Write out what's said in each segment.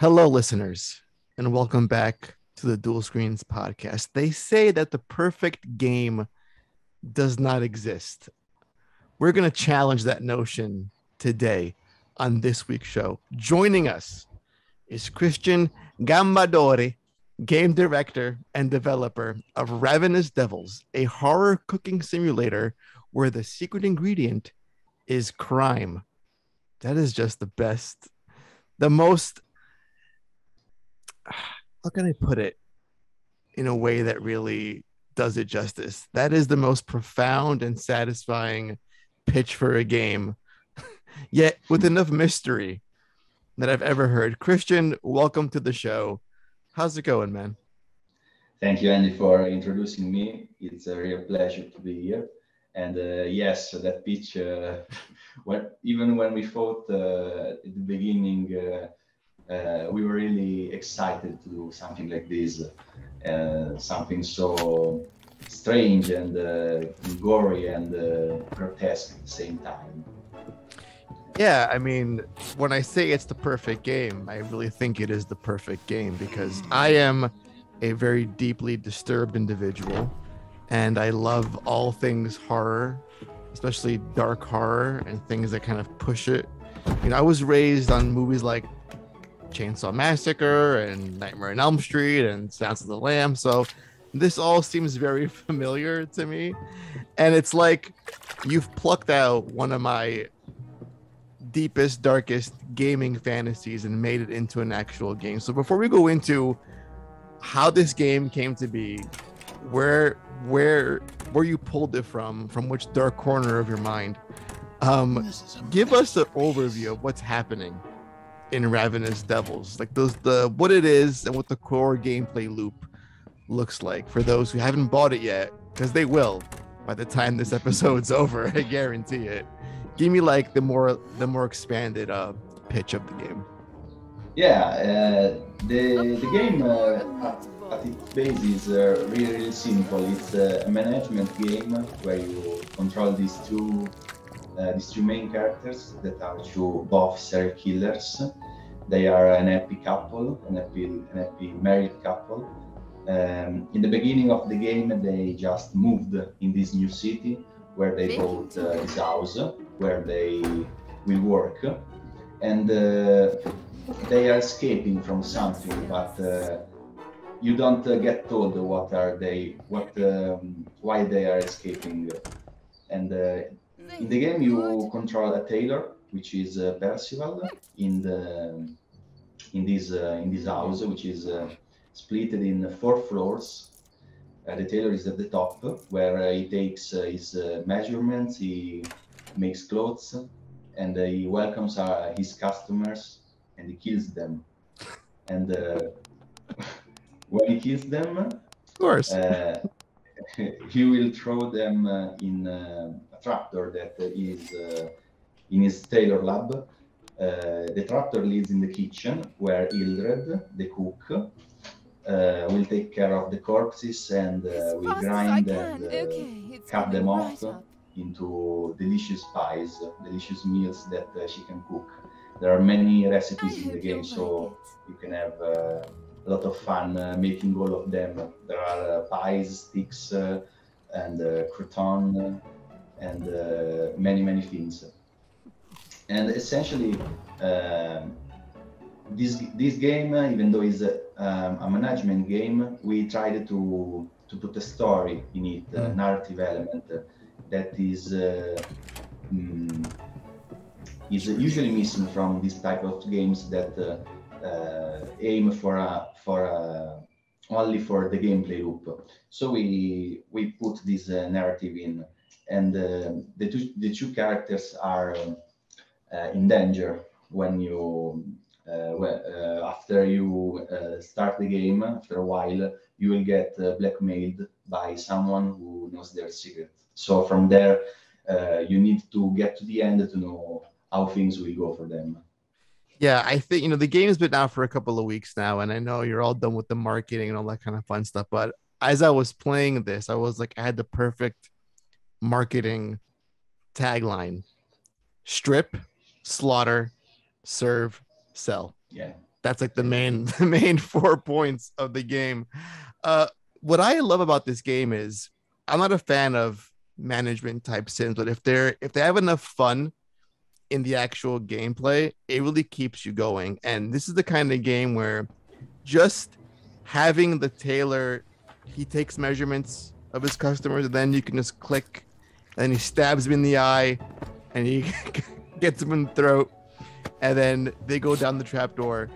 Hello, listeners, and welcome back to the Duel Screens podcast. They say that the perfect game does not exist. We're going to challenge that notion today on this week's show. Joining us is Christian Gambadori, game director and developer of Ravenous Devils, a horror cooking simulator where the secret ingredient is crime. That is just the best, the most how can I put it in a way that really does it justice? That is the most profound and satisfying pitch for a game, yet with enough mystery that I've ever heard. Christian, welcome to the show. How's it going, man? Thank you, Andy, for introducing me. It's a real pleasure to be here. And uh, yes, that pitch, uh, when, even when we fought uh, at the beginning, uh, we were really excited to do something like this, uh, something so strange and uh, gory and uh, grotesque at the same time. Yeah, I mean, when I say it's the perfect game, I really think it is the perfect game because I am a very deeply disturbed individual and I love all things horror, especially dark horror and things that kind of push it. You know, I was raised on movies like Chainsaw Massacre and Nightmare on Elm Street and Sounds of the Lamb. So this all seems very familiar to me. And it's like you've plucked out one of my deepest, darkest gaming fantasies and made it into an actual game. So before we go into how this game came to be, where where where you pulled it from, from which dark corner of your mind, um, give us an overview of what's happening in Ravenous Devils, like those the what it is and what the core gameplay loop looks like for those who haven't bought it yet, because they will by the time this episode's over. I guarantee it. Give me like the more the more expanded uh, pitch of the game. Yeah, uh, the the game uh, at, at, its base is uh, really really simple. It's a management game where you control these two uh, these two main characters that are two both serial killers. They are an happy couple, an happy, an happy married couple. Um, in the beginning of the game, they just moved in this new city where they bought uh, this house where they will work, and uh, they are escaping from something, but uh, you don't uh, get told what are they, what, um, why they are escaping, and uh, in the game, you control a tailor, which is uh, Percival, in the in this uh, in this house, which is uh, split in four floors. Uh, the tailor is at the top, where uh, he takes uh, his measurements, he makes clothes, and he welcomes his customers, and he kills them. And when he kills them, of course, he will throw them in tractor that is uh, in his tailor lab. Uh, the tractor lives in the kitchen where Ildred, the cook, uh, will take care of the corpses and will grind and okay. cut them off into delicious pies, delicious meals that she can cook. There are many recipes in the game, so you can have a lot of fun uh, making all of them. There are uh, pies, sticks, uh, and crouton, and uh, many many things. And essentially, um, this this game, even though it's a, um, a, management game, we tried to to put a story in it, a mm. narrative element that is uh, mm, is usually missing from this type of games that uh, uh, aim for a for a only for the gameplay loop. So we we put this uh, narrative in and uh, the two the two characters are uh, in danger when you uh, after you start the game after a while you will get blackmailed by someone who knows their secret so from there you need to get to the end to know how things will go for them yeah, I think you know the game's been out for a couple of weeks now, and I know you're all done with the marketing and all that kind of fun stuff. But as I was playing this, I was like, I had the perfect marketing tagline strip, slaughter, serve, sell. Yeah. That's like the main the main four points of the game. Uh, what I love about this game is I'm not a fan of management type sims, but if they're if they have enough fun in the actual gameplay, it really keeps you going. And this is the kind of game where just having the tailor, he takes measurements of his customers, and then you can just click, and he stabs him in the eye, and he gets him in the throat, and then they go down the trapdoor,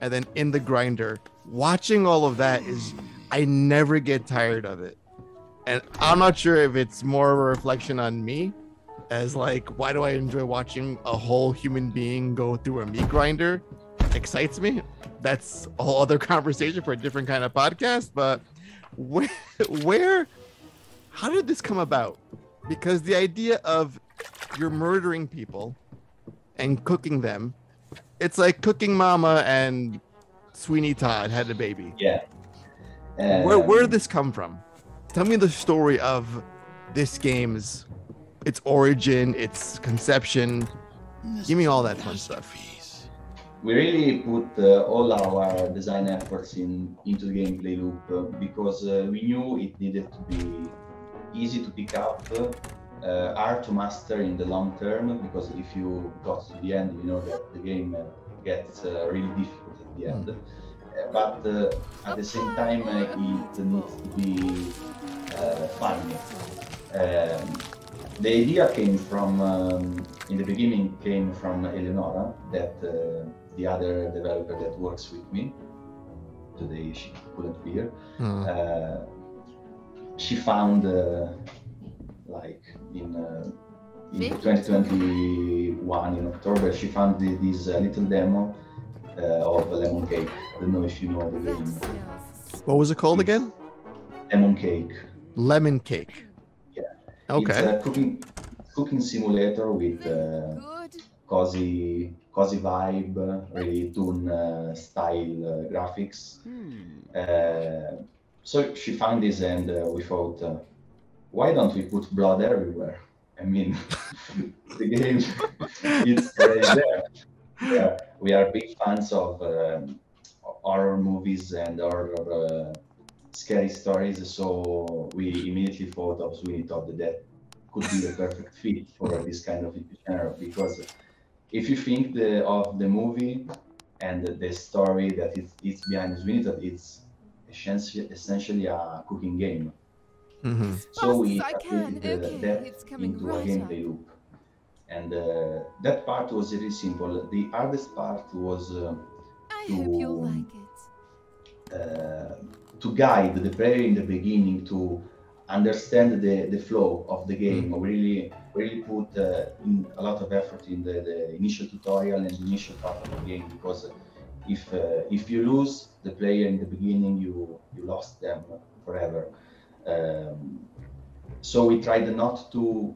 and then in the grinder. Watching all of that is, I never get tired of it. And I'm not sure if it's more of a reflection on me as like why do I enjoy watching a whole human being go through a meat grinder excites me. That's a whole other conversation for a different kind of podcast. But where, where, how did this come about? Because the idea of you're murdering people and cooking them, it's like cooking mama and Sweeney Todd had a baby. Yeah. Um, where where did this come from? Tell me the story of this game's its origin, its conception. Give me all that fun stuff. We really put uh, all our design efforts in into the gameplay loop uh, because uh, we knew it needed to be easy to pick up, uh, hard to master in the long term. Because if you got to the end, you know that the game uh, gets uh, really difficult at the end. Mm. But at the same time, it needs to be fun. Um, the idea came from, um, in the beginning, came from Eleonora, that uh, the other developer that works with me. Today she couldn't be here. Mm. She found, uh, like in, uh, in 2021 in October, she found the, this uh, little demo uh, of lemon cake. I don't know if you know the game. What was it called again? Lemon cake. Lemon cake. Yeah. Okay. It's a cooking cooking simulator with uh, cozy cozy vibe, really toon uh, style uh, graphics. Hmm. Uh, so she found this, and uh, we thought, uh, why don't we put blood everywhere? I mean, the game is there. Yeah, we are big fans of um, horror movies and horror scary stories. So we immediately thought of Sweeney Todd that could be the perfect fit for this kind of genre because if you think the, of the movie and the, the story that it, it's behind Sweeney Todd, it's essentially, essentially a cooking game. Mm-hmm. So we put okay, that into a gameplay loop. And uh, that part was really simple. The hardest part was uh, to, like uh, to guide the player in the beginning to understand the, the flow of the game. Mm. Really, really put uh, a lot of effort in the, the initial tutorial and the initial part of the game because if uh, if you lose the player in the beginning, you you lost them forever. Um, so we tried not to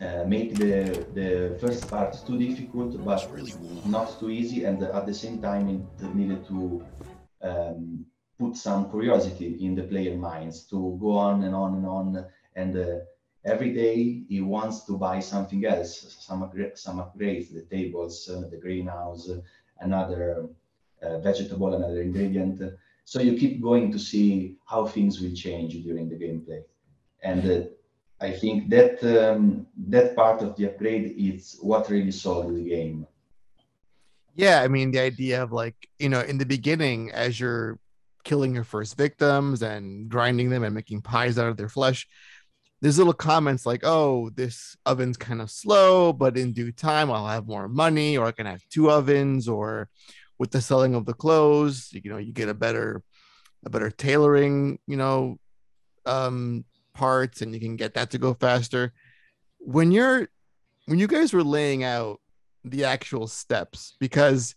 uh, make the the first part too difficult, but really not too easy, and at the same time it needed to um, put some curiosity in the player minds to go on and on and on and uh, every day he wants to buy something else some some upgrades the tables uh, the greenhouse another uh, vegetable another ingredient. So you keep going to see how things will change during the gameplay. And uh, i think that um, that part of the upgrade is what really sold the game. Yeah i mean the idea of like you know in the beginning as you're killing your first victims and grinding them and making pies out of their flesh there's little comments like oh this oven's kind of slow but in due time i'll have more money or i can have two ovens or with the selling of the clothes you know you get a better a better tailoring you know um parts and you can get that to go faster when you're when you guys were laying out the actual steps because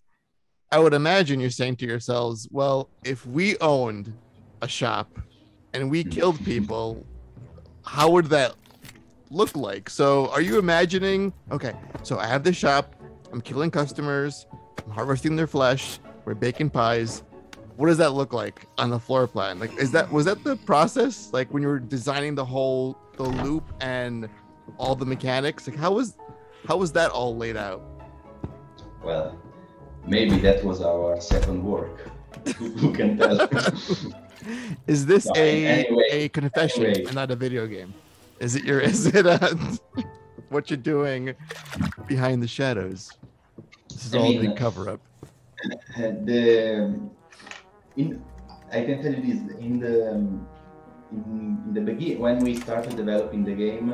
I would imagine you're saying to yourselves, well, if we owned a shop and we killed people, how would that look like? So, are you imagining, okay, so I have this shop, I'm killing customers, harvesting their flesh, we're baking pies. What does that look like on the floor plan? Like, is that was that the process? Like when you were designing the whole the loop and all the mechanics? Like, how was how was that all laid out? Well, maybe that was our second work. Who can tell? Is this No, a anyway, a confession anyway. and not a video game? Is it your is it uh, a, what you're doing behind the shadows? This is I all a mean, big cover up. Uh, the in I can tell you this in the in, in the begin when we started developing the game,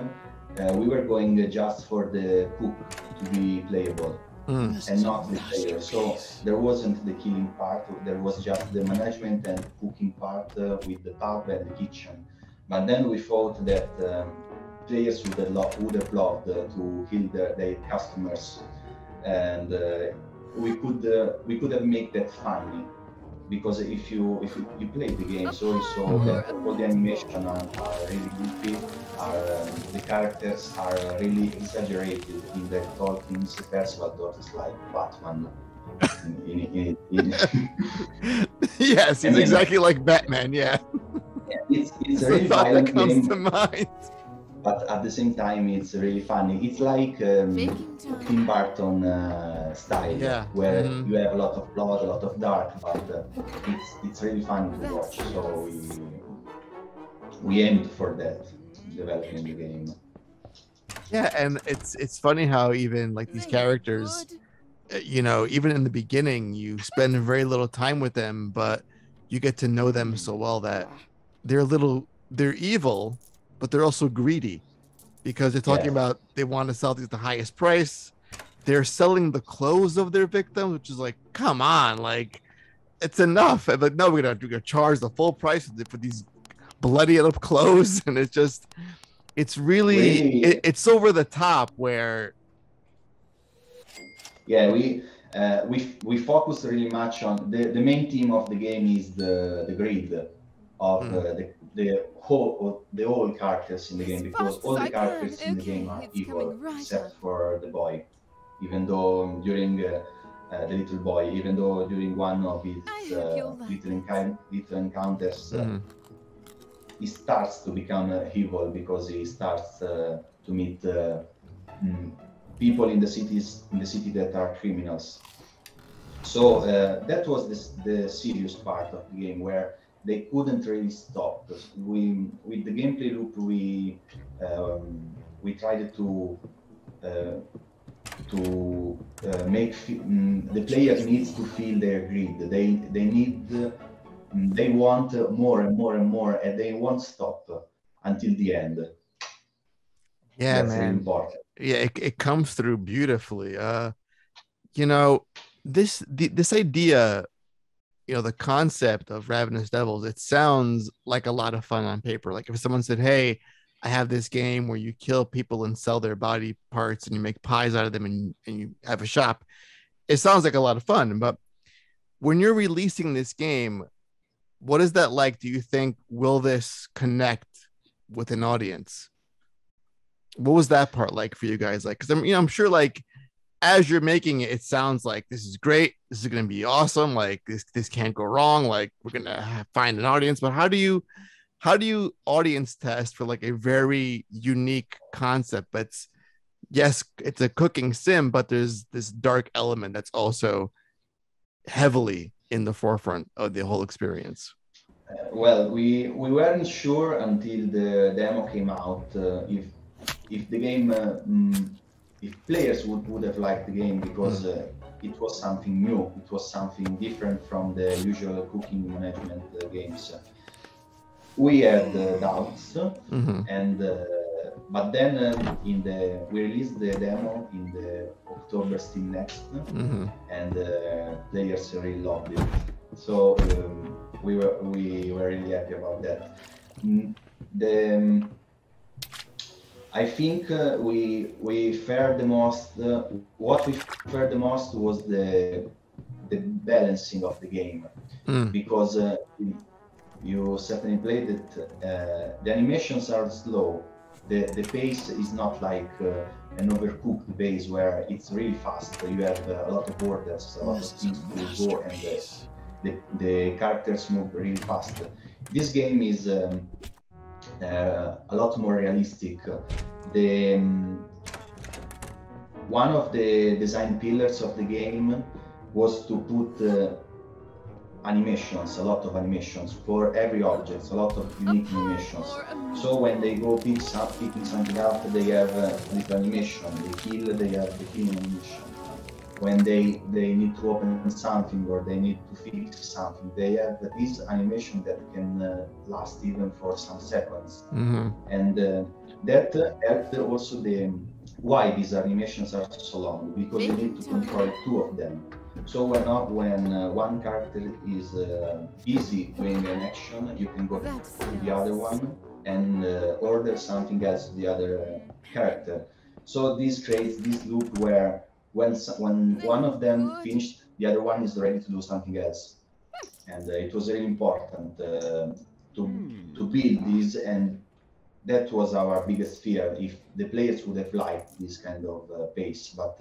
uh, we were going just for the cook to be playable Mm. and not the player. So there wasn't the killing part. There was just the management and cooking part uh, with the pub and the kitchen. But then we thought that um, players would would have loved uh, to kill their, their customers, and uh, we could uh, we could have made that funny. Because if you if you, you play the game, so you saw Mhm. that all the animation are, are really goofy, are um, the characters are really exaggerated in their talkings. Percival talks like Batman. In, in, in, yes, he's I mean- exactly like Batman. Yeah, it's it's it's a the really thought that comes game, to mind. But at the same time it's really funny. It's like um, Baking. Tim Burton uh, style, Yeah, where mhm. you have a lot of blood, a lot of dark, but uh, it's it's really funny to watch. So we we aimed for that developing the game. Yeah, and it's it's funny how even like these characters, uh, you know, even in the beginning, you spend very little time with them, but you get to know them so well that they're a little they're evil, but they're also greedy because they're talking Yeah. about they want to sell these at the highest price. They're selling the clothes of their victims, which is like, come on, like it's enough. And like, no, we're gonna, we're gonna charge the full price for these bloody up clothes, and it's just, it's really, Really? it, it's over the top where Yeah, we uh, we we focus really much on the, the main theme of the game is the the greed of Mm. uh, the the whole of the whole characters in the game because all the I can. characters in the game are evil right except up. for the boy. Even though during uh, uh, the little boy, even though during one of his uh, like little, encoun- little encounters, uh, Mhm. he starts to become uh, evil because he starts uh, to meet uh, mm, people in the cities in the city that are criminals. So uh, that was this, the serious part of the game where they couldn't really stop. We with the gameplay loop we um, we tried to uh, to uh, make mm, the player needs to feel their greed. They they need uh, they want more and more and more, and they won't stop until the end. yeah, That's man. important. yeah it, it comes through beautifully uh you know this the, this idea you know the concept of ravenous devils it sounds like a lot of fun on paper. Like if someone said hey i have this game where you kill people and sell their body parts and you make pies out of them and, and you have a shop it sounds like a lot of fun. But when you're releasing this game what is that like do you think will this connect with an audience? What was that part like for you guys? Like because i'm you know i'm sure like as you're making it it sounds like this is great. This is going to be awesome. Like this this can't go wrong. Like we're going to find an audience. But how do you how do you audience test for like a very unique concept that's yes it's a cooking sim but there's this dark element that's also heavily in the forefront of the whole experience? Well, we we weren't sure until the demo came out uh, if if the game uh, mm, if players would, would have liked the game because uh, it was something new, it was something different from the usual cooking management uh, games. We had uh, doubts, Mhm. and uh, but then um, in the we released the demo in the October Steam Next Mhm. and uh, players really loved it. So um, we were we were really happy about that. Mm, The um, I think uh, we we fared the most. Uh, what we fared the most was the the balancing of the game Mm. because uh, you certainly played it. Uh, the animations are slow. The the pace is not like uh, an overcooked pace where it's really fast. You have uh, a lot of orders, a lot of things to go, and uh, the, the characters move really fast. This game is um, a lot more realistic. The um, one of the design pillars of the game was to put uh, animations, a lot of animations for every object, a lot of unique animations. So when they go pick some, picking something up, they have uh, little animation. They kill, they have the killing animation. When they they need to open something or they need to fix something, they have this animation that can uh, last even for some seconds. Mm-hmm. And uh, that helped also the why these animations are so long because you need to control two of them so when, when uh, one character is uh, busy doing an action, you can go to the other one and uh, order something else to the other uh, character. So this creates this loop where when when one of them finished, the other one is ready to do something else. And uh, it was really important uh, to to build this, and that was our biggest fear. If the players would have liked this kind of pace, but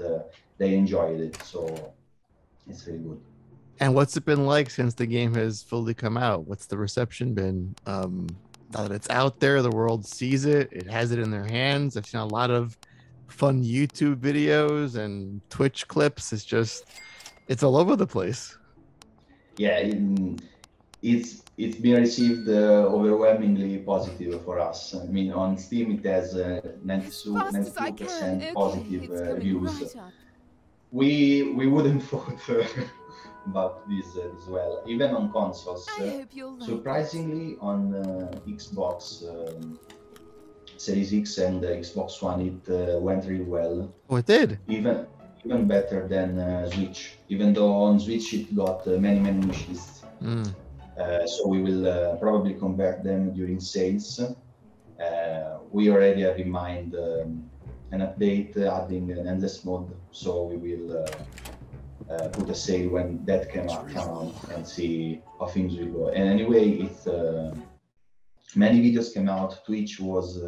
they enjoyed it. So it's really good. And what's it been like since the game has fully come out? What's the reception been? Um, now that it's out there, the world sees it, it has it in their hands. I've seen a lot of fun YouTube videos and Twitch clips. It's just, it's all over the place. Yeah, it's it's been received uh, overwhelmingly positive for us. I mean, on Steam it has uh, 92 percent positive uh, reviews we we wouldn't vote about this uh, as well. Even on consoles, uh, surprisingly on uh, Xbox um, Series X and the Xbox One, it uh, went really well. Oh, it did. Even even better than uh, Switch. Even though on Switch it got uh, many many wishlists. Mm. so we will probably convert them during sales. we already have in mind. Um, an update adding an endless mode. So we will uh, uh, put a sale when that can come out and see how things will go. And anyway, it's uh, many videos came out. Twitch was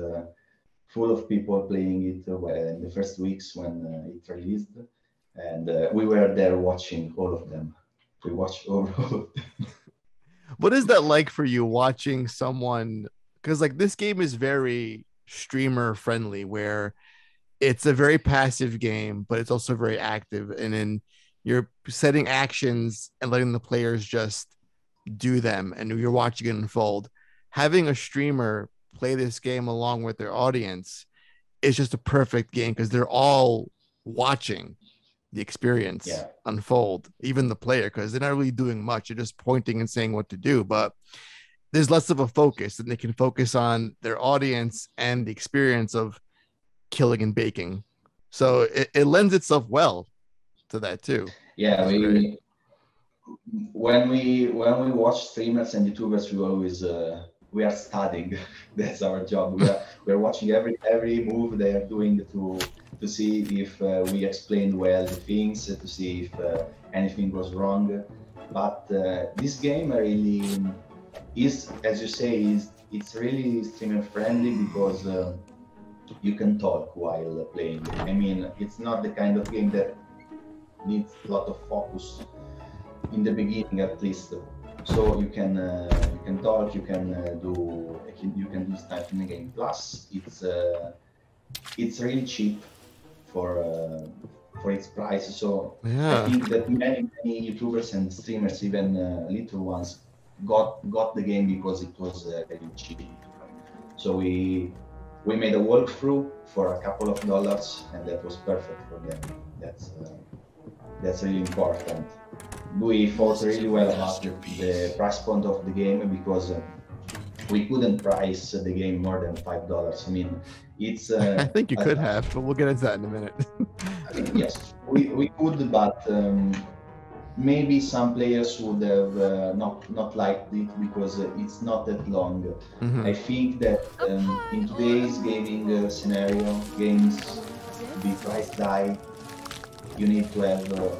full of people playing it uh, in the first weeks when uh, it released, and uh, we were there watching all of them. We watched all of them. what is that like for you watching someone because like this game is very streamer friendly where it's a very passive game, but it's also very active. And then you're setting actions and letting the players just do them, and you're watching it unfold. Having a streamer play this game along with their audience it's just a perfect game because they're all watching the experience yeah. unfold, even the player, because they're not really doing much. They're just pointing and saying what to do. But there's less of a focus, and they can focus on their audience and the experience of killing and baking. So it, it lends itself well to that too. Yeah, we when we when we watch streamers and YouTubers, we always uh, we are studying. That's our job. We are we're watching every every move they are doing to to see if uh, we explain well the things, to see if uh, anything goes wrong. But uh, this game really is, as you say, is it's really streamer friendly because uh, you can talk while playing. I mean, it's not the kind of game that needs a lot of focus in the beginning, at least. So you can uh, you can talk, you can uh, do you can do stuff in the game. Plus, it's uh, it's really cheap for uh, for its price. So yeah. I think that many many YouTubers and streamers, even uh, little ones, got got the game because it was uh, really cheap. So we we made a walkthrough for a couple of dollars, and that was perfect for them. That's uh, that's really important. We thought really well about the, the price point of the game because uh, we couldn't price the game more than five dollars. I mean, it's. Uh, I think you could have, but we'll get into that in a minute. yes, we, we could, but um, maybe some players would have uh, not not liked it because uh, it's not that long. Mm-hmm. I think that um, in today's gaming uh, scenario, games to be priced high, you need to have uh,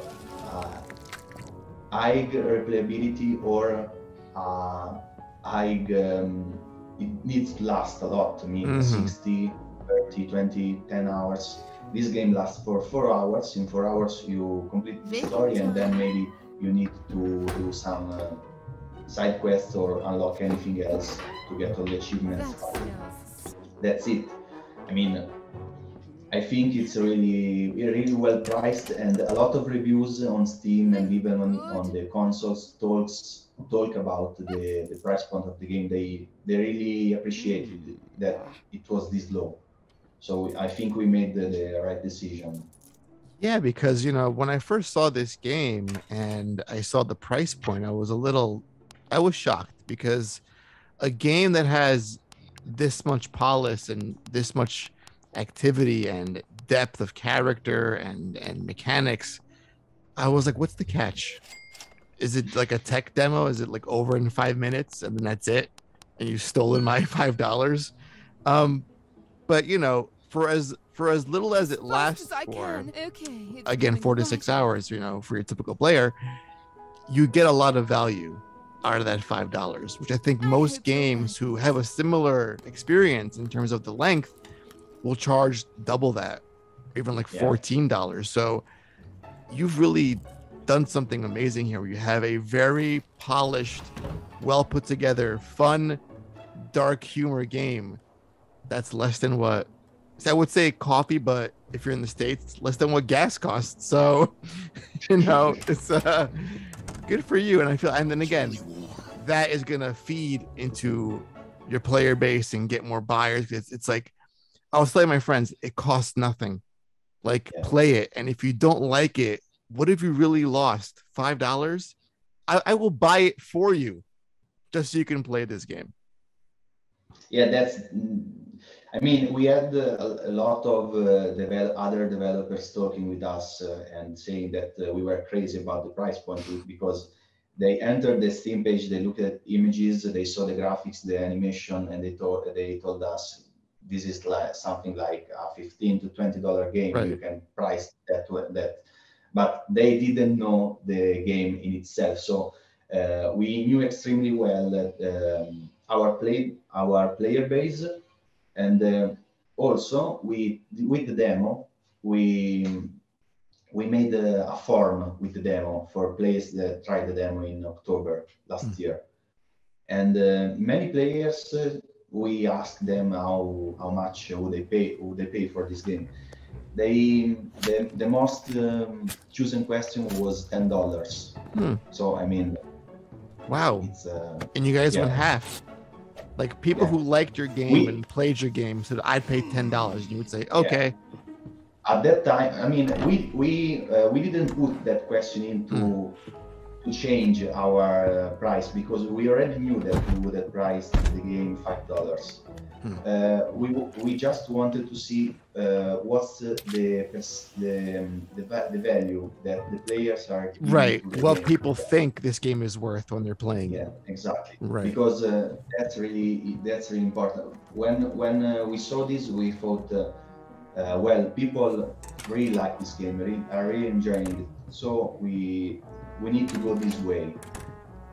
high replayability or uh, high. Um, it needs to last a lot. I mean, mm-hmm. 60, 30, 20, 10 hours this game lasts for four hours. In four hours, you complete the story, and then maybe you need to do some uh, side quests or unlock anything else to get all the achievements. That's it. I mean, I think it's really really well priced and a lot of reviews on Steam and even on, on the consoles talks talk about the, the price point of the game. They they really appreciated mm. that it was this low. So I think we made the, the right decision. Yeah, because you know when I first saw this game and I saw the price point, I was a little, I was shocked because a game that has this much polish and this much activity and depth of character and and mechanics i was like what's the catch? Is it like a tech demo? Is it like over in five minutes and then that's it? And you've stolen my five dollars? Um but you know for as for as little as it lasts for okay, again four to six hours you know for your typical player you get a lot of value out of that five dollars which i think most games who have a similar experience in terms of the length will charge double that, even like fourteen dollars. So you've really done something amazing here. You have a very polished, well put together, fun, dark humor game that's less than what I would say coffee, but if you're in the states, less than what gas costs. So, you know, it's uh, good for you. And I feel, and then again, that is gonna feed into your player base and get more buyers. It's, it's like I was telling my friends, it costs nothing. Like yeah. play it, and if you don't like it, what have you really lost? Five dollars? I, I will buy it for you, just so you can play this game. Yeah, that's. I mean, we had a, a lot of uh, develop, other developers talking with us uh, and saying that uh, we were crazy about the price point because they entered the Steam page, they looked at images, they saw the graphics, the animation, and they told they told us this is like something like a 15 to 20 dollar game right. you can price that that but they didn't know the game in itself so uh, we knew extremely well that um, our play our player base and uh, also we with the demo we we made a, a, form with the demo for players that tried the demo in october last mm. year and uh, many players uh, we asked them how how much would they pay would they pay for this game. They the, the most um, chosen question was ten dollars. Hmm. So I mean, wow, uh, and you guys yeah. went half. Like people yeah. who liked your game we, and played your game said, "I'd pay ten dollars." You would say, "Okay." Yeah. At that time, I mean, we we uh, we didn't put that question into hmm to change our uh, price because we already knew that we would have priced the game five dollars. Hmm. Uh, we we just wanted to see uh, what's the the the, um, the, the value that the players are right. What people think this game is worth when they're playing yeah, exactly. Right. Because uh, that's really that's really important. When when uh, we saw this, we thought. Uh, well, people really like this game, really, are really enjoying it. So we we need to go this way.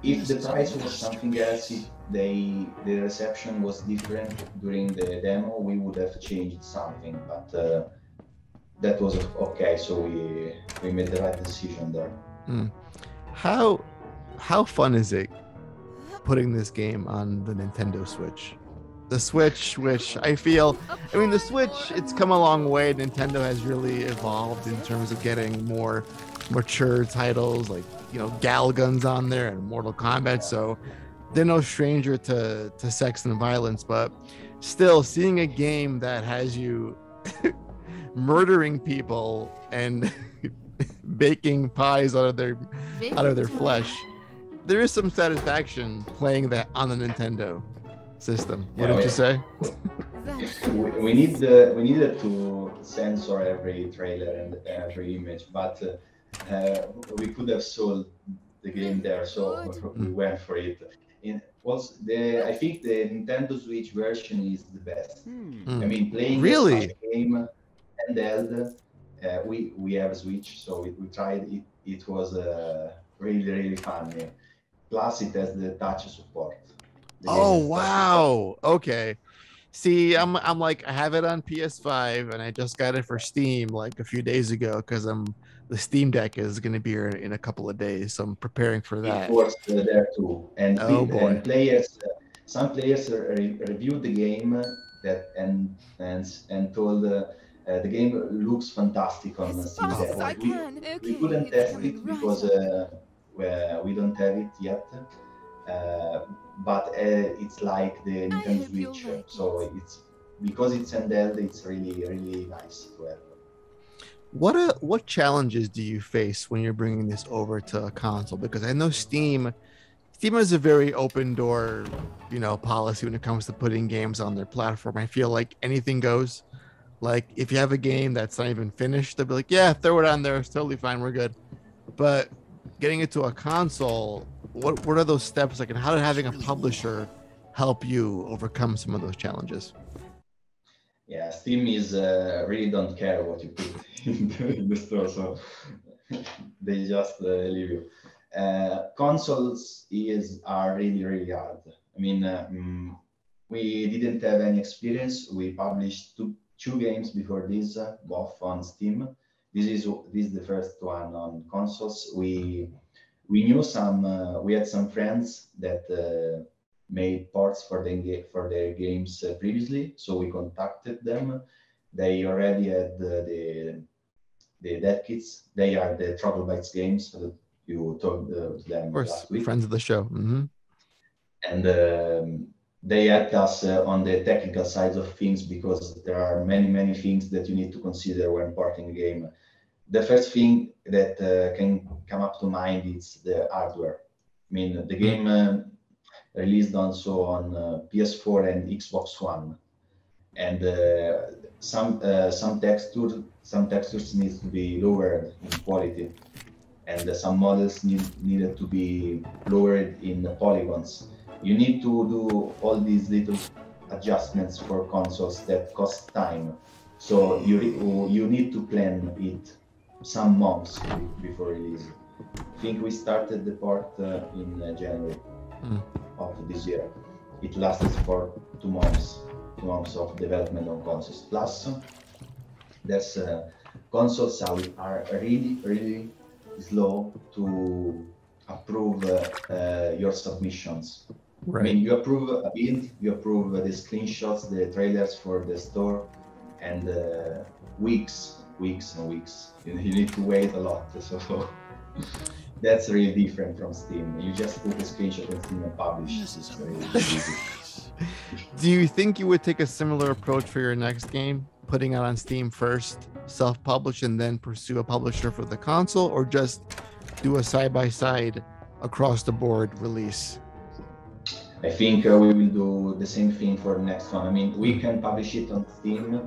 If the price was something else, if they the reception was different during the demo, we would have changed something. But uh, that was okay, so we we made the right decision there. Mm. How how fun is it putting this game on the Nintendo Switch? The Switch, which I feel, I mean, the Switch, it's come a long way. Nintendo has really evolved in terms of getting more mature titles like you know Gal Guns on there and Mortal Kombat. So they're no stranger to to sex and violence, but still seeing a game that has you murdering people and baking pies out of their out of their flesh, there is some satisfaction playing that on the Nintendo system. What yeah, did you say? we, we need the we needed to censor every trailer and every image, but. Uh, we could have sold the game there, so we went for it. In was the I think the Nintendo Switch version is the best. Mm. I mean, playing really game handheld. Uh, we we have a Switch, so we, we tried it. It was uh, really really fun. Yeah. Plus, it has the touch support. The oh wow! Okay. See, I'm I'm like I have it on PS5 and I just got it for Steam like a few days ago because I'm the Steam Deck is going to be here in a couple of days, so I'm preparing for that. It works uh, there too, and, oh, boy. and players, uh, some players re- reviewed the game that and and and told uh, Uh, the game looks fantastic on As Steam Deck. as I We, can. we Okay, couldn't test it right because up. uh, we- we don't have it yet. Uh, but uh, it's like the Nintendo Switch, uh, like so it. it's because it's handheld. It's really really nice to have. What uh, what challenges do you face when you're bringing this over to a console? Because I know Steam, Steam has a very open door, you know, policy when it comes to putting games on their platform. I feel like anything goes. Like if you have a game that's not even finished, they'll be like, "Yeah, throw it on there. It's totally fine. We're good." But getting it to a console, what what are those steps like, and how did having a publisher help you overcome some of those challenges? Yeah, Steam is uh, really don't care what you put in the, store, so they just uh, leave you. Uh, consoles is are really really hard. I mean, uh, mm, we didn't have any experience. We published two two games before this, both on Steam. This is this is the first one on consoles. We we knew some. Uh, we had some friends that. Uh, made ports for the for their games previously, so we contacted them. They already had the the, dev kits. They are the Trouble Bytes games that you talked uh, to them Of course, last week, friends of the show. hmm and um, they helped us uh, on the technical sides of things because there are many many things that you need to consider when porting a game. The first thing that uh, can come up to mind is the hardware. I mean, the game. Uh, released also on uh, PS4 and Xbox One, and uh, some uh, some texture some textures needs to be lowered in quality, and uh, some models need, needed to be lowered in the polygons. You need to do all these little adjustments for consoles that cost time, so you you need to plan it some months before release. I think we started the part uh, in uh, January Mm. of this year. It lasted for two months, two months of development on consoles. Plus, there's uh, consoles are, are really, really slow to approve uh, uh, your submissions. I Right. mean, you approve a build, you approve the screenshots, the trailers for the store, and uh, weeks, weeks and weeks. You, you need to wait a lot. So that's really different from Steam. You just put a screenshot on Steam and publish. This is It's Do you think you would take a similar approach for your next game, putting it on Steam first, self-publish, and then pursue a publisher for the console, or just do a side-by-side across the board release? I think uh, we will do the same thing for the next one. I mean, we can publish it on Steam,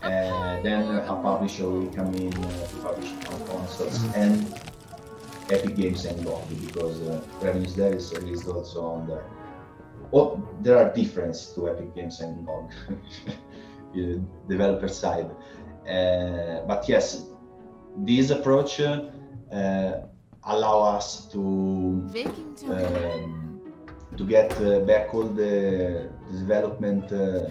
and then a publisher will come in uh, to publish it on consoles Mhm. and Epic Games and GOG because uh, Ravenous Devils is released also on there. Oh, there are differences to Epic Games and GOG, the developer side. Uh, but yes, this approach uh, allow us to um, to get uh, back all the development uh,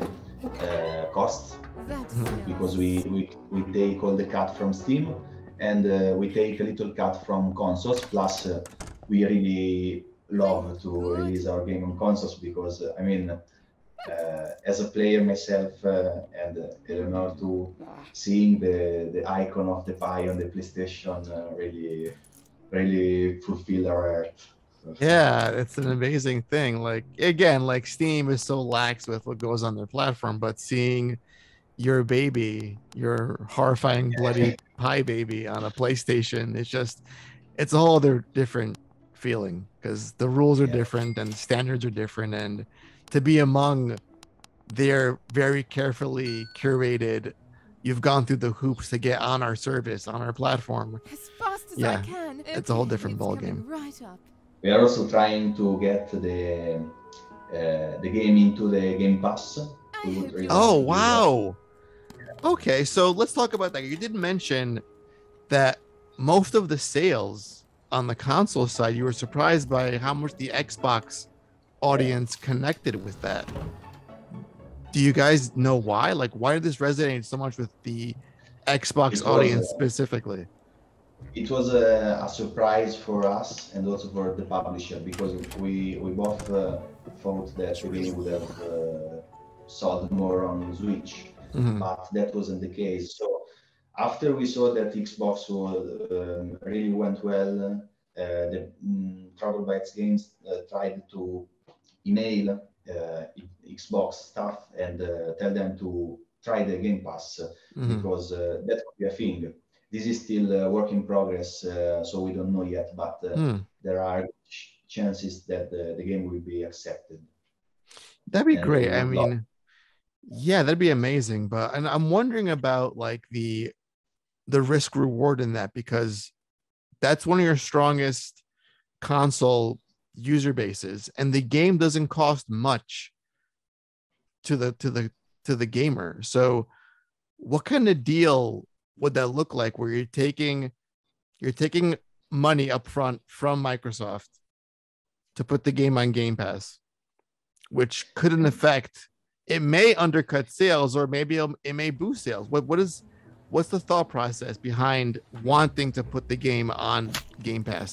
uh, costs Mhm. because we, we we take all the cut from Steam and uh, we take a little cut from consoles. Plus, uh, we really love to release our game on consoles because uh, I mean, uh, as a player myself uh, and uh, Eleanor too, seeing the the icon of the pie on the PlayStation uh, really really fulfill our heart. Yeah, it's an amazing thing. Like again, like Steam is so lax with what goes on their platform, but seeing your baby, your horrifying bloody pie baby on a PlayStation, it's just it's a whole other different feeling because the rules are Yeah. different and standards are different and to be among their very carefully curated you've gone through the hoops to get on our service on our platform As fast as I Yeah, can. it's a whole different it's ball game. Right up. We are also trying to get the uh, the game into the Game Pass. I We would hope really Oh like to wow. Okay, so let's talk about that. You did mention that most of the sales on the console side, you were surprised by how much the Xbox audience connected with that. Do you guys know why? Like, why did this resonate so much with the Xbox It audience specifically? It was a, a surprise for us and also for the publisher because we we both uh, thought that game would have uh, sold more on Switch. Mhm. but that wasn't the case. So after we saw that Xbox was, um, really went well, uh, the mm, Troglobytes Games uh, tried to email uh, Xbox staff and uh, tell them to try the Game Pass Mhm. because uh, that could be a thing. This is still a work in progress, uh, so we don't know yet, but uh, Hmm. there are ch- chances that the, the game will be accepted. That'd be and great. I mean, yeah, that'd be amazing. But and I'm wondering about like the the risk reward in that because that's one of your strongest console user bases, and the game doesn't cost much to the to the to the gamer. So, what kind of deal would that look like where you're taking you're taking money up front from Microsoft to put the game on Game Pass? which could in effect it may undercut sales or maybe it may boost sales what what is what's the thought process behind wanting to put the game on game pass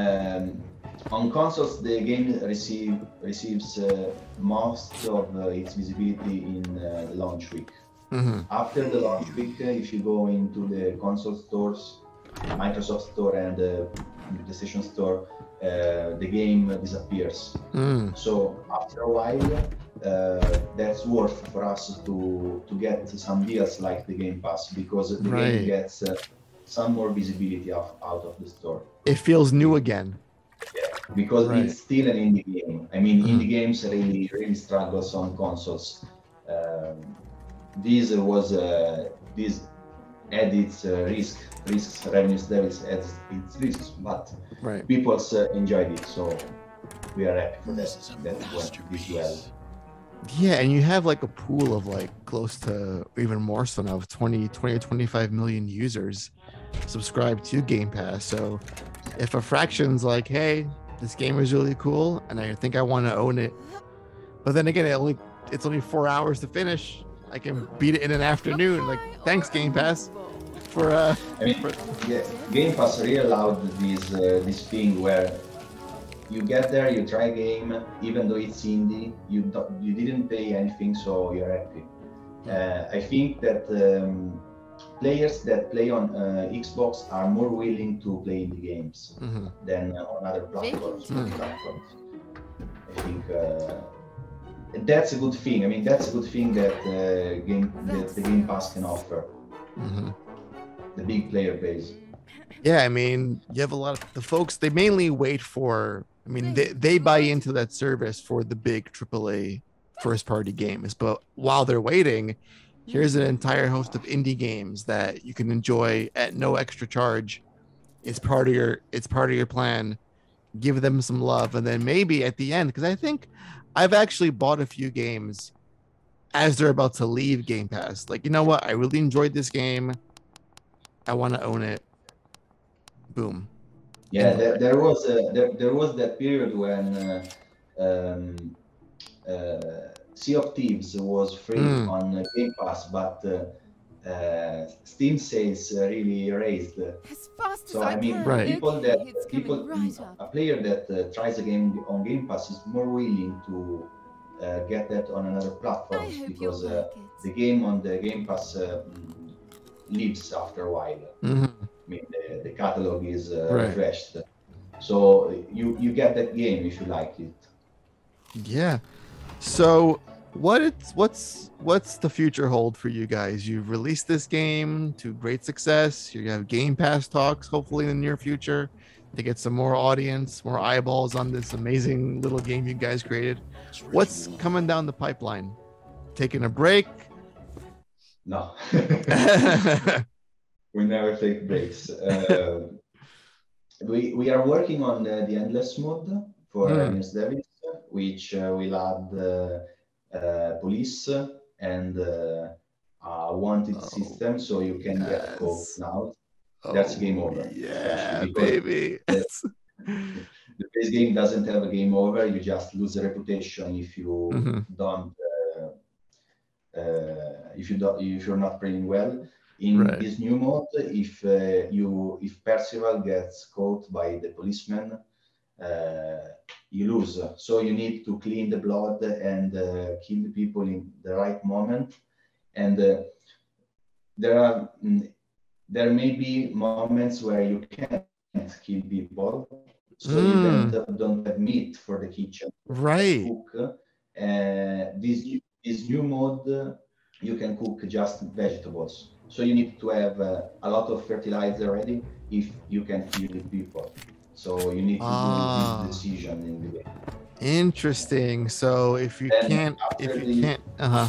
Um, on consoles, the game receive, receives uh, most of uh, its visibility in uh, the launch week. Mhm. After the launch week, uh, if you go into the console stores, Microsoft Store and the PlayStation Store, uh, the game disappears. Mm, So after a while, uh, that's worth for us to to get some deals like the Game Pass because the Right. game gets uh, some more visibility of, out of the store it feels new again Yeah, because Right. it's still an indie game. I mean, Mhm. indie games really really struggles on consoles. Um, this was uh, this had its uh, risk, risks, revenues levels had its risks, but right people uh, enjoyed it, so we are happy for that. This is That went this well. Masterpiece. yeah and you have like a pool of like close to even more so now of 20 20 or 25 million users subscribed to game pass so if a fraction's like hey this game is really cool and i think i want to own it but then again it only it's only four hours to finish i can beat it in an afternoon like thanks game pass for uh I mean, yeah, Game Pass really allowed this uh, this thing where you get there, you try a game, even though it's indie, you don't, you didn't pay anything, so you're happy. Uh, I think that um, players that play on uh, Xbox are more willing to play indie games mhm. than on other platforms. Platforms. I think uh, that's a good thing. I mean, that's a good thing that uh, game that the Game Pass can offer Mhm. the big player base. yeah i mean you have a lot of the folks they mainly wait for i mean they, they buy into that service for the big aaa first party games. But while they're waiting here's an entire host of indie games that you can enjoy at no extra charge. It's part of your it's part of your plan. Give them some love. And then maybe at the end because i think i've actually bought a few games as they're about to leave game pass. Like you know what? I really enjoyed this game. I want to own it. Boom Yeah, there, there was a, there, there was that period when uh, um, uh, Sea of Thieves was free Mm. on uh, Game Pass, but uh, uh, Steam sales uh, really raised. As fast So as I, I mean. Right. people that It's people right up. a player that uh, tries a game on Game Pass is more willing to uh, get that on another platform because uh, like the game on the Game Pass uh, mm, lives after a while. Mhm. I mean, the, the catalog is uh, Right. refreshed. So you you get that game if you like it. Yeah. So what it's what's what's the future hold for you guys? You've released this game to great success. You have Game Pass talks hopefully in the near future to get some more audience, more eyeballs on this amazing little game you guys created. What's coming down the pipeline? Taking a break? No, we never take breaks. Uh, we we are working on uh, the endless mode for uh, Ravenous Devils, which uh, will add uh, uh, police and uh, a wanted Oh, system, so you can get caught yes. now. That's game over, Yeah, baby. the- The base game doesn't have a game over. You just lose a reputation if you Mhm. don't uh, uh, if you don't if you're not playing well. In Right. this new mode, if uh, you if Percival gets caught by the policeman, uh, you lose. So you need to clean the blood and uh, kill the people in the right moment. And uh, there are mm, there may be moments where you can't kill people, so Mm. you don't, don't have meat for the kitchen Right. cook. Uh, this new- this new mode, you can cook just vegetables. So you need to have uh, a lot of fertilizer ready if you can the people. So you need to Ah. do this decision in the game. Interesting. So if you Then can't, if you can't, uh huh.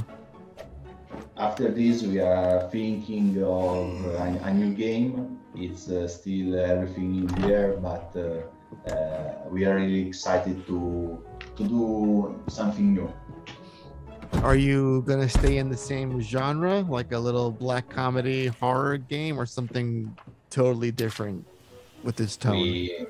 After this, we are thinking of a, a new game. It's uh, still everything in the air, but uh, uh, we are really excited to to do something new. Are you gonna stay in the same genre, like a little black comedy horror game, or something totally different with this tone? We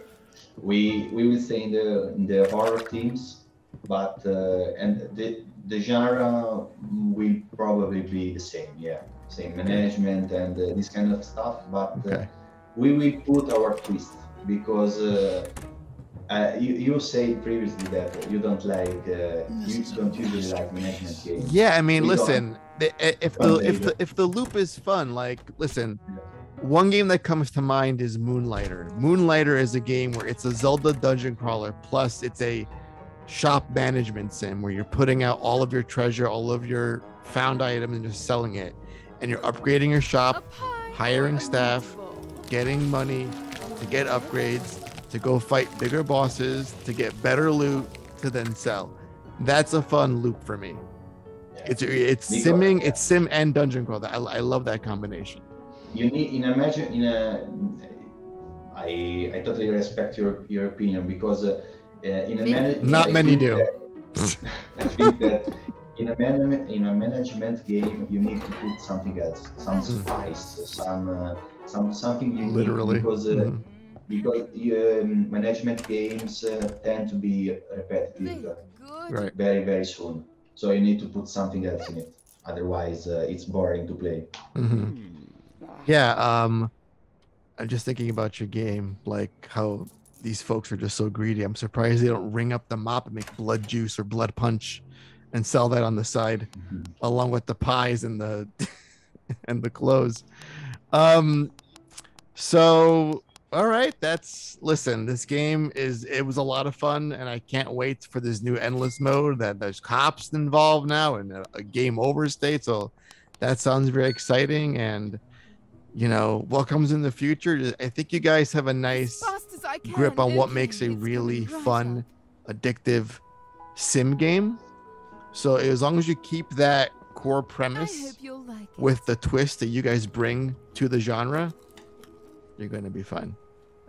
we we will stay in the in the horror themes, but uh, and the the genre will probably be the same. Yeah, same management and uh, this kind of stuff. But uh, Okay. we will put our twist because. Uh, uh, you, you said previously that you don't like uh, you don't usually like management games. Yeah, I mean, We listen, if the if the if the loop is fun, like, listen, Yeah. one game that comes to mind is Moonlighter. Moonlighter is a game where it's a Zelda dungeon crawler plus it's a shop management sim where you're putting out all of your treasure, all of your found items, and just selling it, and you're upgrading your shop, hiring staff, getting money to get upgrades, to go fight bigger bosses, to get better loot, to then sell. That's a fun loop for me. It's it's Nico, simming, yeah. it's sim and dungeon crawl. I, I love that combination. you need in a measure in a I I totally respect your your opinion because uh, uh, in a Me- man, Not I many do. that- I think that in a management in a management game you need to put something else, some Mm. spice, some uh, some something you Literally. because uh, Mhm. Because um, management games uh, tend to be repetitive good. Right. very very soon. So you need to put something else in it. Otherwise, uh, it's boring to play. Mhm. Yeah. Um, I'm just thinking about your game, like how these folks are just so greedy. I'm surprised they don't ring up the mop and make blood juice or blood punch, and sell that on the side. along with the pies and the and the clothes. Um so all right, that's listen, this game is it was a lot of fun and I can't wait for this new endless mode that there's cops involved now and a, a game over state. So that sounds very exciting and you know what comes in the future. I think you guys have a nice As as grip on what makes a really fun, addictive sim game. So as long as you keep that core premise like with the twist that you guys bring to the genre, you're going to be fun.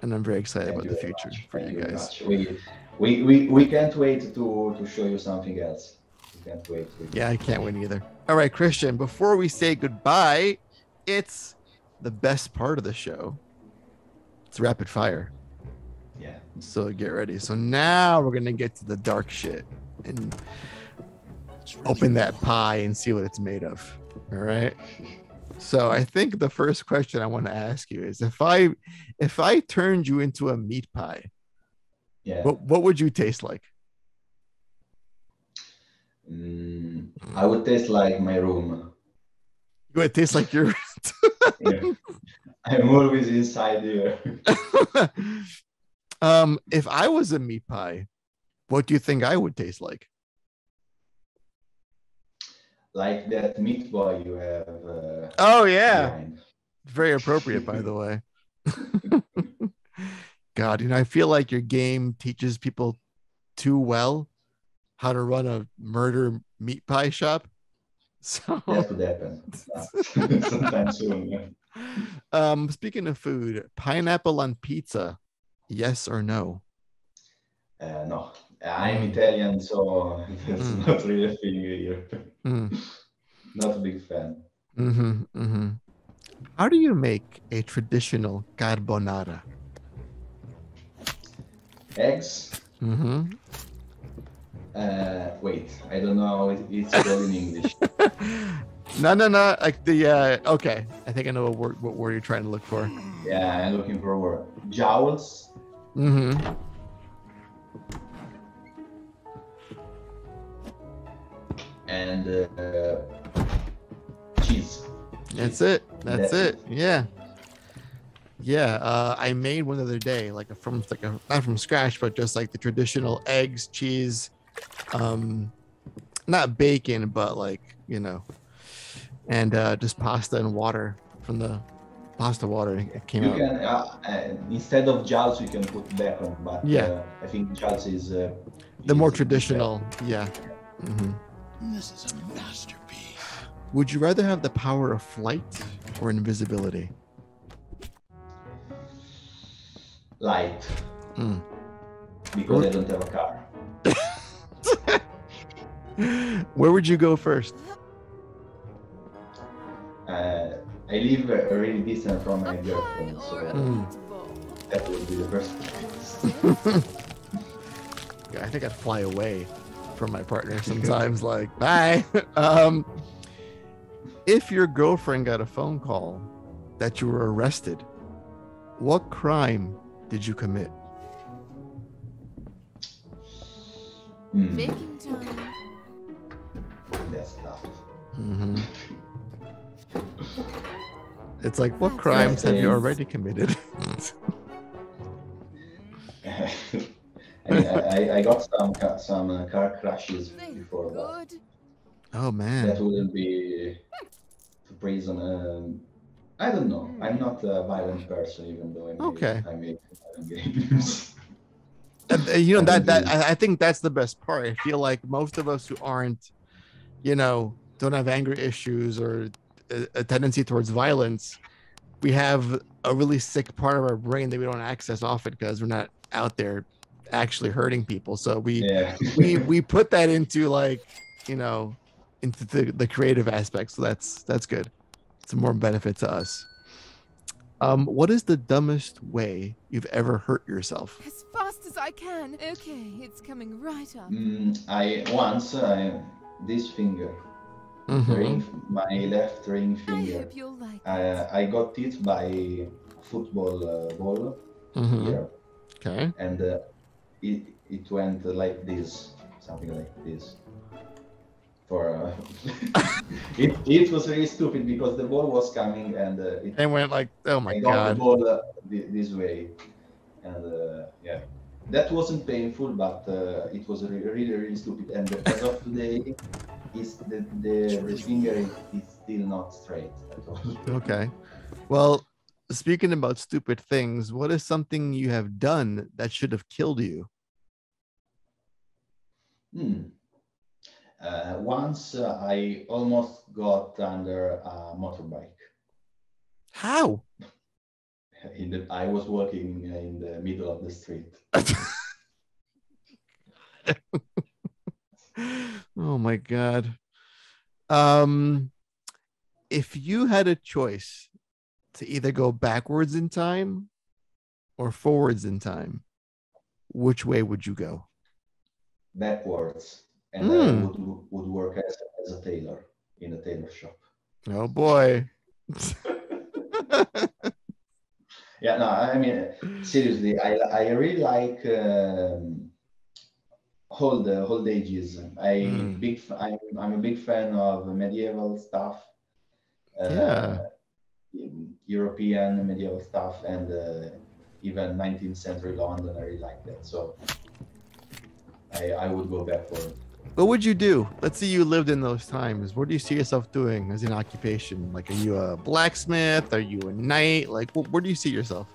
And I'm very excited Thank about the future much. for Thank you guys. We, we, we, we can't wait to, to show you something else. We can't wait. Yeah, I can't wait either. All right, Christian, before we say goodbye, it's the best part of the show. It's rapid fire. Yeah. So get ready. So now we're going to get to the dark shit and open that pie and see what it's made of. All right. So I think the first question I want to ask you is if I if I turned you into a meat pie, Yeah. what what would you taste like? Mm, I would taste like my room. You would taste like your Yeah. I'm always inside here. um if I was a meat pie, what do you think I would taste like? like that meat boy you have. Uh, Oh yeah. behind. Very appropriate, by the way. God, you know, I feel like your game teaches people too well how to run a murder meat pie shop. So, That could happen. Sometime soon. yeah. um, speaking of food, pineapple on pizza, yes or no? Uh, no, I'm Italian, so that's Mm. not really a thing here. Mm, Not a big fan. Mm-hmm, hmm how do you make a traditional carbonara? Eggs. Mm-hmm. Uh, wait, I don't know how it's called in English. no, no, no. Like the uh, okay, I think I know what word, what word you're trying to look for. Yeah, I'm looking for a word. Jowls. Mm-hmm. And uh, cheese. That's it. That's That's it. Yeah. Yeah. Uh, I made one the other day, like a, from like a not from scratch, but just like the traditional eggs, cheese, um, not bacon, but like you know, and uh, just pasta and water from the pasta water. It came You out. can uh, uh, instead of jals, you can put bacon, but Yeah. uh, I think jals is uh, the more is traditional. Yeah. hmm This is a masterpiece. Would you rather have the power of flight or invisibility? light Mm. because I don't have a car. Where would you go first? Uh, I live uh, really distant from my girlfriend, so Mm. that would be the first place. Yeah, I think I'd fly away from my partner sometimes. like, bye. um, if your girlfriend got a phone call that you were arrested, what crime did you commit? Hmm, Baking time. that's tough. hmm It's like, what crimes have you already committed? I, mean, I, I- I got some some uh, car crashes Very before that. Oh man. That wouldn't be to prison. Um, I don't know. I'm not a violent person, even though I make, Okay. I make violent games. Uh, you know I that that. I, I think that's the best part. I feel like most of us who aren't, you know, don't have anger issues or a, a tendency towards violence, we have a really sick part of our brain that we don't access often because we're not out there actually hurting people. So we yeah. we we put that into like you know into the, the creative aspect. So that's that's good. It's more benefit to us. Um, what is the dumbest way you've ever hurt yourself? As fast as I can. Okay, it's coming right up. Mm, I once I, this finger, Mhm. ring, my left ring I finger. hope you'll like it. Uh, I got hit by football uh, ball Mhm. here, Okay. and uh, it it went like this, something like this. For uh, it it was really stupid because the ball was coming and uh, it And went like, oh my god. the ball uh, thi- this way, and uh, yeah, that wasn't painful, but uh, it was re- really really stupid. And as of today, is the, the finger is, is still not straight at all. Okay. Well, speaking about stupid things, what is something you have done that should have killed you? Hmm. Uh, once uh, I almost got under a motorbike. How? In the, I was walking in the middle of the street. oh my god. Um if you had a choice to either go backwards in time or forwards in time, which way would you go? backwards and Mm. I would, would work as, as a tailor in a tailor shop. Oh boy. Yeah, no, I mean, seriously, I, I really like um, old, uh, old ages. I Mm. big, I'm, I'm a big fan of medieval stuff. Uh, Yeah. European medieval stuff and uh, even 19th century London. I really like that. So I, I would go back for it. What would you do? Let's say you lived in those times. What do you see yourself doing as an occupation? Like, are you a blacksmith? Are you a knight? Like, wh- where do you see yourself?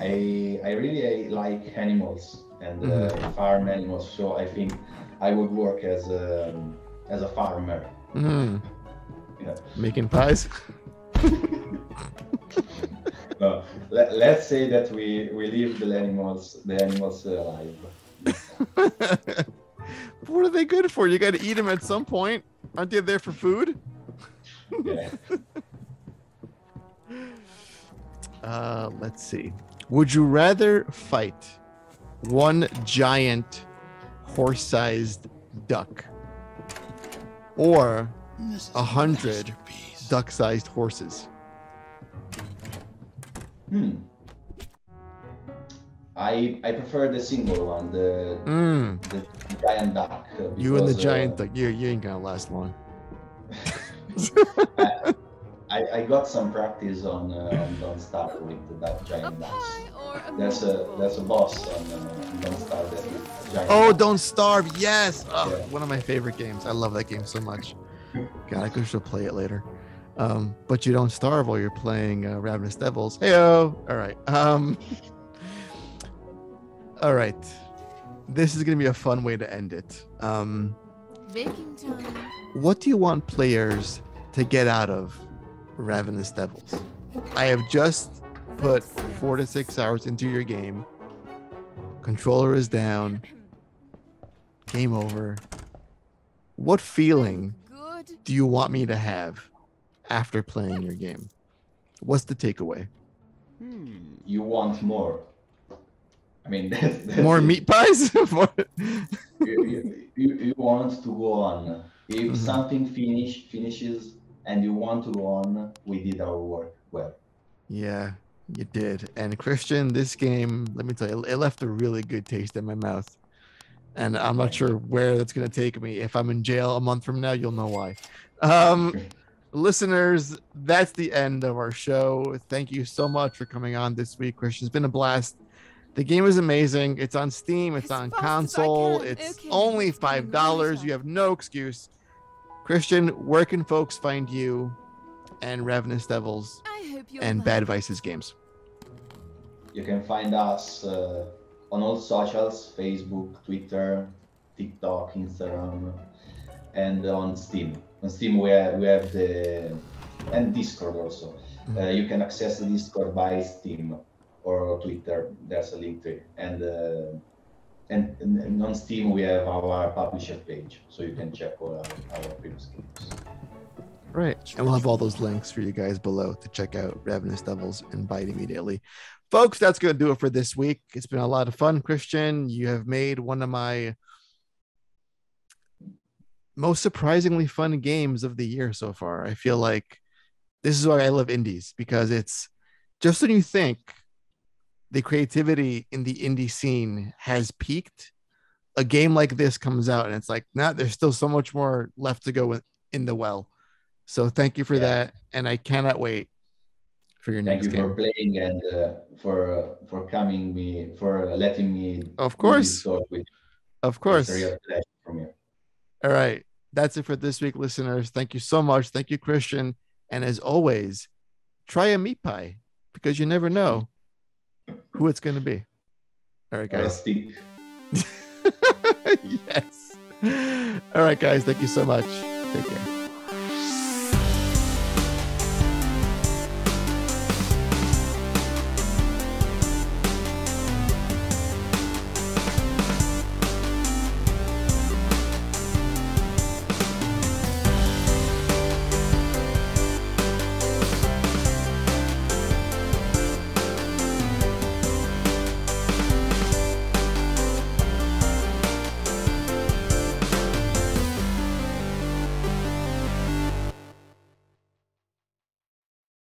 I I really uh, like animals and uh, Mhm. farm animals, so I think I would work as a as a farmer. Mm, Yeah. making pies? No, let, let's say that we we leave the animals the animals alive. what are they good for? You got to eat them at some point. Aren't they there for food? Yeah. Uh, let's see. Would you rather fight one giant horse-sized duck or A hundred duck-sized horses? Hmm. I I prefer the single one, the Mm, the, the giant duck. uh, You and the giant uh, duck. You you ain't gonna last long. I, I got some practice on uh, on Don't Starve with that giant ducks. pie or a There's a meatball? there's a boss on uh, Don't Starve that is giant. Oh, duck. don't starve! Yes, oh, Yeah. one of my favorite games. I love that game so much. God, I could still play it later. Um, but you don't starve while you're playing uh, Ravenous Devils. Heyo! All right. Um, all right. This is gonna be a fun way to end it. Um, Baking time. what do you want players to get out of Ravenous Devils? I have just put four to six hours into your game. Controller is down. Game over. What feeling Good. do you want me to have after playing your game? What's the takeaway? You want more. I mean, that's, that's More it. meat pies? More- you, you, you, you want to go on. If Mhm. something finish finishes and you want to go on, we did our work well. yeah, you did. And Christian, this game, let me tell you, it left a really good taste in my mouth. And I'm not sure where that's going to take me. If I'm in jail a month from now, you'll know why. Um, listeners, that's the end of our show. Thank you so much for coming on this week, Christian. It's been a blast. The game is amazing. It's on Steam, it's As on fast as I console. It's Okay, only $5. You have no excuse. Christian, where can folks find you and Ravenous Devils I hope and well. Bad Vices games? You can find us uh, on all socials Facebook, Twitter, TikTok, Instagram, and on Steam. On Steam, we have, we have the and Discord also. Uh, you can access the Discord by Steam or Twitter. There's a link to it. And, uh, and, and on Steam, we have our publisher page, so you can check all our, our previous games. Right. And we'll have all those links for you guys below to check out Ravenous Devils and Bite immediately. Folks, that's going to do it for this week. It's been a lot of fun, Christian. You have made one of my most surprisingly fun games of the year so far. I feel like this is why I love indies because it's just when you think the creativity in the indie scene has peaked, a game like this comes out and it's like, nah, there's still so much more left to go in- in the well. So thank you for Yeah. that, and I cannot wait for your next video. Thank next you game. for playing and uh, for uh, for coming me for letting me. Of course. this talk with you. Of course. It's a real pleasure from you. All right. That's it for this week, listeners. Thank you so much. Thank you, Christian. And as always, try a meat pie because you never know who it's going to be. All right, guys. stick. yes. All right, guys. Thank you so much. Take care.